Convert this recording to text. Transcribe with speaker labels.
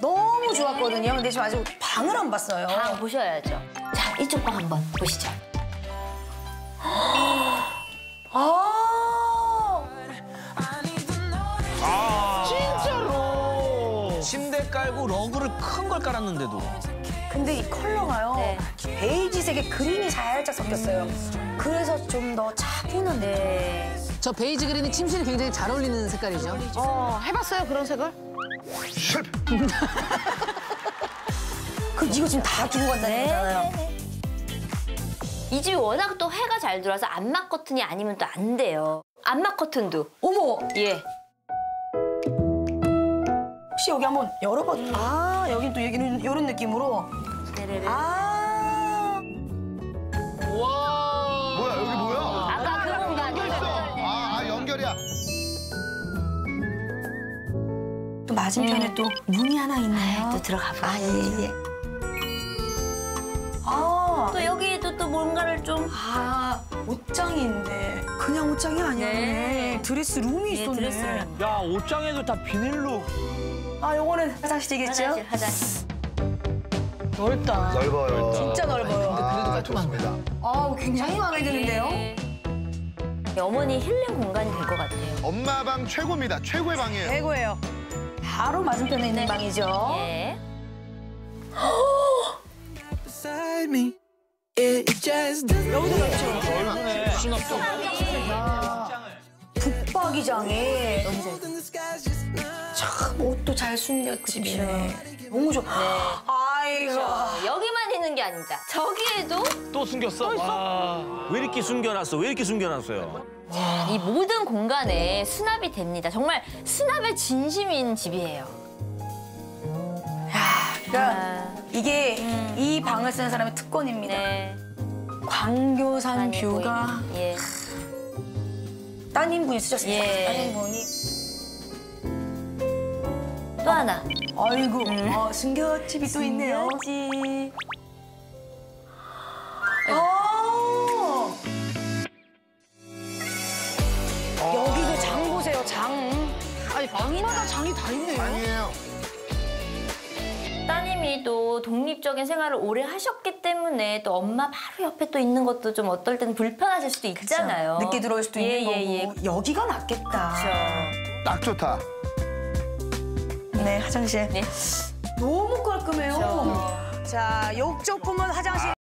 Speaker 1: 너무 좋았거든요. 근데 지금 아직 방을 안 봤어요.
Speaker 2: 방 보셔야죠. 자, 이쪽 방 한번 보시죠.
Speaker 1: 아,
Speaker 3: 진짜로. 침대 깔고 rug를 큰 걸 깔았는데도.
Speaker 1: 근데 이 컬러가요.
Speaker 2: 네.
Speaker 1: 베이지색에 green이 살짝 섞였어요. 그래서 좀 더 차분한데.
Speaker 2: 네.
Speaker 4: 저 beige green이 침실이 굉장히 잘 어울리는 색깔이죠.
Speaker 5: 어, 해봤어요 그런 색을?
Speaker 1: 그 이거 지금 다 두고 간다는
Speaker 2: 네.
Speaker 1: 거잖아요.
Speaker 2: 이 집이 워낙 또 해가 잘 들어와서 안막 커튼이 아니면 또 안 돼요. 안막 커튼도.
Speaker 1: 어머,
Speaker 2: 예.
Speaker 1: 혹시 여기 한번 열어봐도. 아, 여긴 또 여기는 이런 느낌으로. 아,
Speaker 6: 뭐야 여기 뭐야?
Speaker 2: 아까 그 공간이요.
Speaker 6: 아, 아 연결이야.
Speaker 1: 또 맞은편에 또 문이 하나 있네요.
Speaker 2: 또 들어가 보세요.
Speaker 1: 아, 예, 예. 아,
Speaker 2: 또 여기에도 또 뭔가를 좀
Speaker 1: 아, 옷장인데. 그냥 옷장이 아니었네.
Speaker 2: 네.
Speaker 1: 드레스 룸이
Speaker 2: 예,
Speaker 1: 있었네.
Speaker 2: 드레스룸.
Speaker 3: 야 옷장에도 다 비닐로.
Speaker 1: 아, 요거는 화장실이겠죠?
Speaker 2: 화장실, 화장실.
Speaker 5: 넓다.
Speaker 6: 넓어요.
Speaker 1: 진짜 넓어요.
Speaker 6: 아, 좋습니다.
Speaker 1: 아, 굉장히 마음에 드는데요?
Speaker 2: 네. 어머니 힐링 공간이 될 것 같아요.
Speaker 6: 엄마 방 최고입니다. 최고의 방이에요.
Speaker 1: 최고예요. 바로 맞은편에 있는 방이죠.
Speaker 2: 예.
Speaker 1: 북박이장에
Speaker 7: just now.
Speaker 1: 참 옷도 잘 숨겨 집이네. 너무 좋아. 아이고.
Speaker 2: 여기만 있는 게 아니다. 저기에도
Speaker 3: 또 숨겼어. 와.
Speaker 8: 왜 이렇게 숨겨놨어? 왜 이렇게 숨겨놨어요?
Speaker 2: 이 모든 공간에 수납이 됩니다. 정말 수납에 진심인 집이에요.
Speaker 1: 그러니까 이게 이 방을 쓰는 사람의 특권입니다.
Speaker 2: 네.
Speaker 1: 광교산 뷰가.
Speaker 2: 예.
Speaker 1: 따님분이 쓰셨습니다.
Speaker 2: 예.
Speaker 1: 따님분이.
Speaker 2: 또 하나.
Speaker 1: 아이고, 어, 숨겨집이 또 있네요.
Speaker 2: 지
Speaker 1: 아! 여기도 장 보세요, 장.
Speaker 5: 아니 방마다 장이 다 있네요.
Speaker 6: 방이에요.
Speaker 2: 또 독립적인 생활을 오래 하셨기 때문에 또 엄마 바로 옆에 또 있는 것도 좀 어떨 때는 불편하실 수도 있잖아요.
Speaker 1: 늦게 들어올 수도
Speaker 2: 예,
Speaker 1: 있는
Speaker 2: 예,
Speaker 1: 거고. 여기가 낫겠다.
Speaker 2: 그렇죠.
Speaker 6: 딱 좋다.
Speaker 1: 네, 화장실.
Speaker 2: 네.
Speaker 1: 너무 깔끔해요. 자, 욕조 품은 화장실.